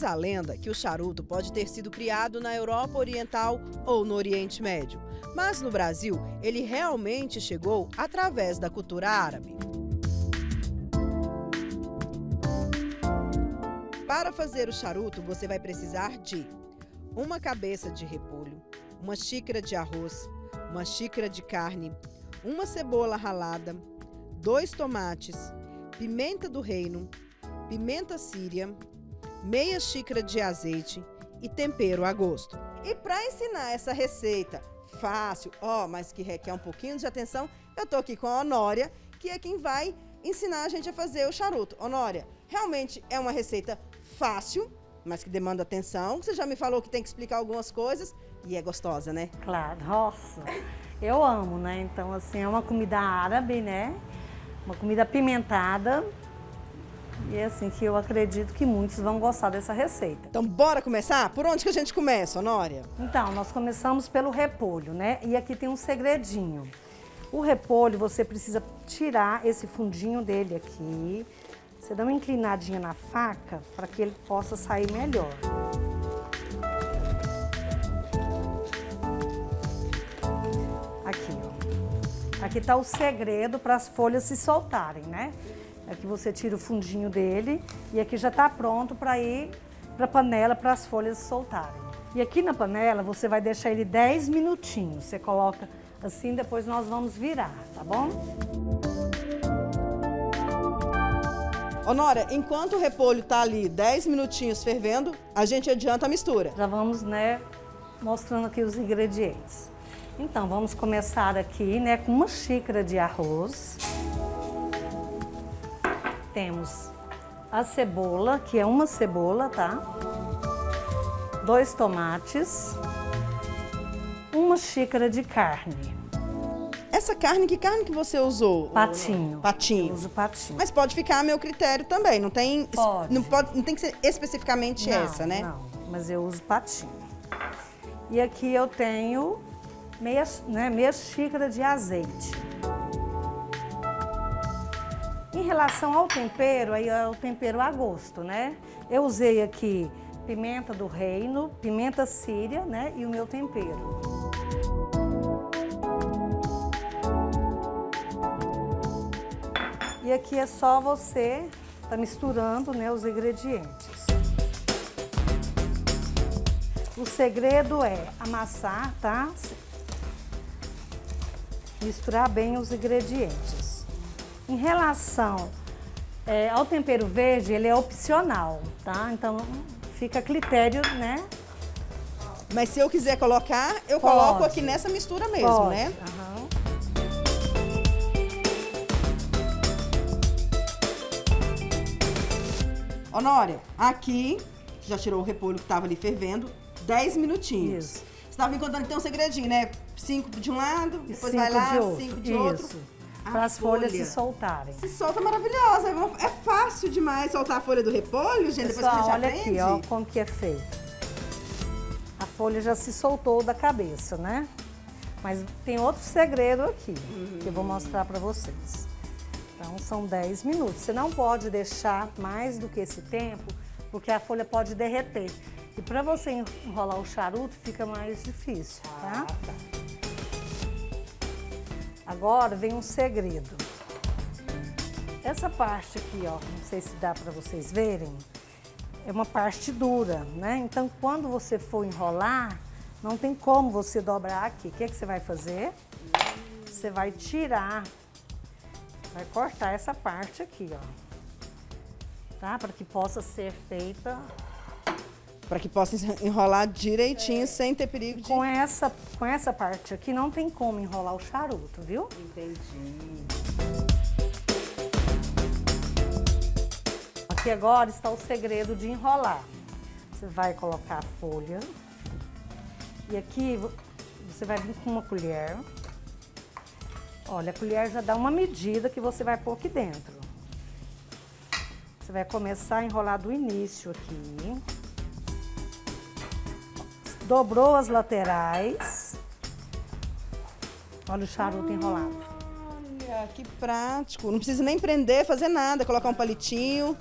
Diz a lenda que o charuto pode ter sido criado na Europa Oriental ou no Oriente Médio, mas no Brasil ele realmente chegou através da cultura árabe. Para fazer o charuto, você vai precisar de uma cabeça de repolho, uma xícara de arroz, uma xícara de carne, uma cebola ralada, dois tomates, pimenta do reino, pimenta síria, meia xícara de azeite e tempero a gosto. E para ensinar essa receita fácil, ó, mas que requer um pouquinho de atenção, eu tô aqui com a Honória, que é quem vai ensinar a gente a fazer o charuto. Honória, realmente é uma receita fácil, mas que demanda atenção. Você já me falou que tem que explicar algumas coisas e é gostosa, né? Claro, nossa, eu amo, né? Então, assim, é uma comida árabe, né? Uma comida apimentada. E é assim que eu acredito que muitos vão gostar dessa receita. Então, bora começar? Por onde que a gente começa, Honória? Então, nós começamos pelo repolho, né? E aqui tem um segredinho. O repolho, você precisa tirar esse fundinho dele aqui. Você dá uma inclinadinha na faca para que ele possa sair melhor. Aqui, ó. Aqui está o segredo para as folhas se soltarem, né? Aqui você tira o fundinho dele e aqui já está pronto para ir para a panela para as folhas soltarem. E aqui na panela você vai deixar ele 10 minutinhos. Você coloca assim, depois nós vamos virar, tá bom? Honória, enquanto o repolho tá ali 10 minutinhos fervendo, a gente adianta a mistura. Já vamos, né, mostrando aqui os ingredientes. Então, vamos começar aqui, né, com uma xícara de arroz. Temos a cebola, que é uma cebola, tá? Dois tomates. Uma xícara de carne. Essa carne, que carne que você usou? Patinho. Patinho. Eu uso patinho. Mas pode ficar a meu critério também, não tem... Pode. Não, pode, não tem que ser especificamente Não, essa, né? Não, mas eu uso patinho. E aqui eu tenho meia, né, meia xícara de azeite. Relação ao tempero, aí é o tempero a gosto, né? Eu usei aqui pimenta do reino, pimenta síria, né? E o meu tempero. E aqui é só você tá misturando, né, os ingredientes. O segredo é amassar, tá? Misturar bem os ingredientes. Em relação é, ao tempero verde, ele é opcional, tá? Então fica a critério, né? Mas se eu quiser colocar, eu Pode. coloco aqui nessa mistura mesmo, Pode, né? aham. Honória, aqui, já tirou o repolho que estava ali fervendo, 10 minutinhos. Isso. Você estava me contando que tem um segredinho, né? Cinco de um lado, depois cinco vai lá, de cinco de Isso. outro. Para as folhas folha. se soltarem. Se solta maravilhosa. É É fácil demais soltar a folha do repolho, gente, depois que Pessoal, olha aprende. aqui, ó, como que é feito. A folha já se soltou da cabeça, né? Mas tem outro segredo aqui, que eu vou mostrar para vocês. Então, são 10 minutos. Você não pode deixar mais do que esse tempo, porque a folha pode derreter. E para você enrolar o charuto, fica mais difícil, tá? Agora vem um segredo. Essa parte aqui, ó, não sei se dá para vocês verem, é uma parte dura, né? Então, quando você for enrolar, não tem como você dobrar aqui. O que, é que você vai fazer? Você vai tirar, vai cortar essa parte aqui, ó. Tá? Para que possa ser feita Para que possa enrolar direitinho, sem ter perigo de... com essa, com essa parte aqui. Não tem como enrolar o charuto, viu? Entendi. Aqui agora está o segredo de enrolar. Você vai colocar a folha. E aqui vo- você vai vir com uma colher. Olha, a colher já dá uma medida que você vai pôr aqui dentro. Você vai começar a enrolar do início aqui dobrou as laterais. Olha o charuto enrolado. Olha, que prático. Não precisa nem prender, fazer nada, colocar um palitinho.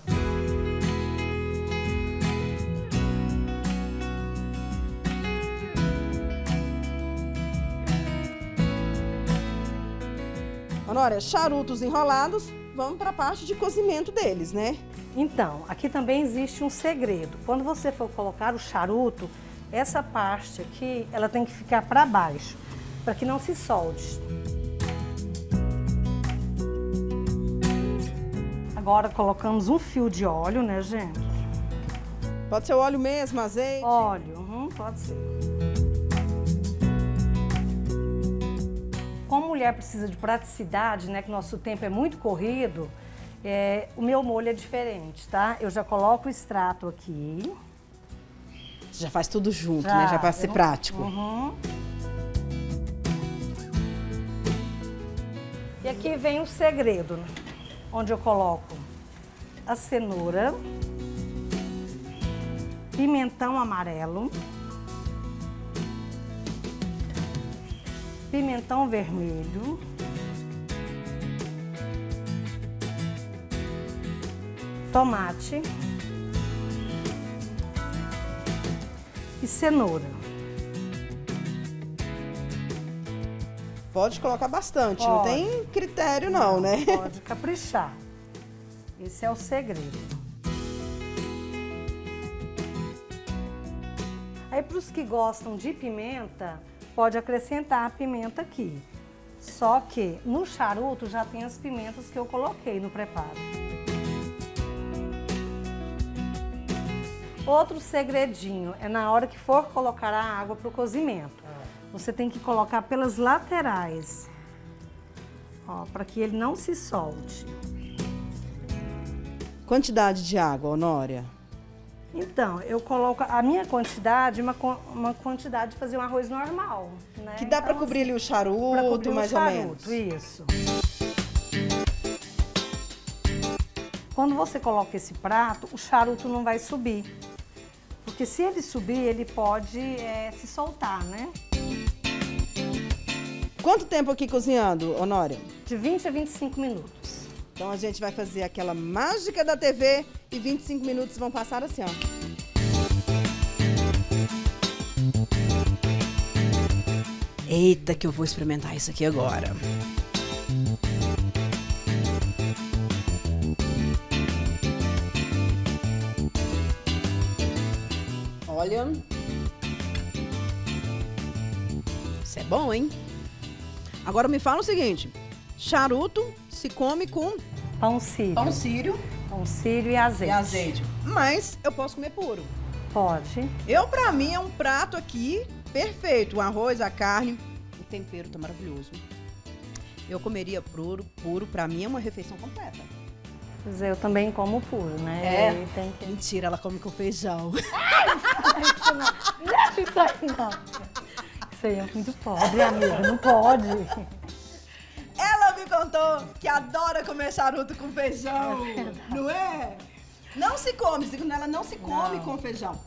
Honória, charutos enrolados, vamos para a parte de cozimento deles, né? Então, aqui também existe um segredo. Quando você for colocar o charuto, essa parte aqui, ela tem que ficar para baixo, para que não se solte. Agora colocamos um fio de óleo, né, gente? Pode ser óleo mesmo, azeite? Óleo, uhum, pode ser. Como mulher precisa de praticidade, né, que nosso tempo é muito corrido, é, o meu molho é diferente, tá? Eu já coloco o extrato aqui. Você já faz tudo junto, já, né? Já para ser não... prático. Uhum. E aqui vem o segredo, né? onde eu coloco a cenoura, pimentão amarelo, pimentão vermelho, tomate e cenoura. Pode colocar bastante, pode. não tem critério não, não, né? Pode caprichar. Esse é o segredo. Aí para os que gostam de pimenta, pode acrescentar a pimenta aqui. Só que no charuto já tem as pimentas que eu coloquei no preparo. Outro segredinho é na hora que for colocar a água para o cozimento. Você tem que colocar pelas laterais, ó, para que ele não se solte. Quantidade de água, Honória? Então, eu coloco a minha quantidade, uma, uma quantidade de fazer um arroz normal. Né? Que dá então, para cobrir ali o charuto, mais o charuto, ou menos. Isso. Quando você coloca esse prato, o charuto não vai subir. Porque se ele subir, ele pode é, se soltar, né? Quanto tempo aqui cozinhando, Honória? De 20 a 25 minutos. Então a gente vai fazer aquela mágica da TV e 25 minutos vão passar assim, ó. Eita, que eu vou experimentar isso aqui agora. Olha. Isso é bom, hein? Agora me fala o seguinte: charuto se come com pão sírio. Pão sírio. Pão sírio e azeite. E azeite. Mas eu posso comer puro. Pode. Eu, pra mim, é um prato aqui perfeito. O arroz, a carne, o tempero tá maravilhoso. Eu comeria puro, puro, pra mim é uma refeição completa. Pois é, eu também como puro, né? É. Que... Mentira, ela come com feijão. Isso não. Isso aí não. Isso aí é muito pobre, amiga. Não pode. Ela me contou que adora comer charuto com feijão. É não é? Não se come, ela, não se come não. com feijão.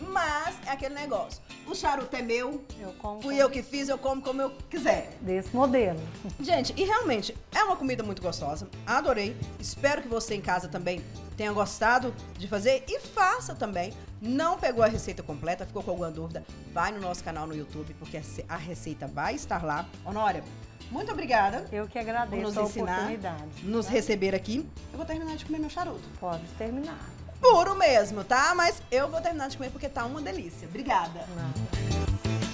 Mas é aquele negócio. O charuto é meu. Eu como. Fui eu que fiz, eu como como eu quiser. Desse modelo. Gente, e realmente é uma comida muito gostosa. Adorei. Espero que você em casa também tenha gostado de fazer e faça também. Não pegou a receita completa, ficou com alguma dúvida? Vai no nosso canal no YouTube, porque a receita vai estar lá. Honória, muito obrigada. Eu que agradeço por nos ensinar, oportunidade. Nos tá? receber aqui. Eu vou terminar de comer meu charuto. Pode terminar. Puro mesmo, tá? Mas eu vou terminar de comer porque tá uma delícia. Obrigada. Não.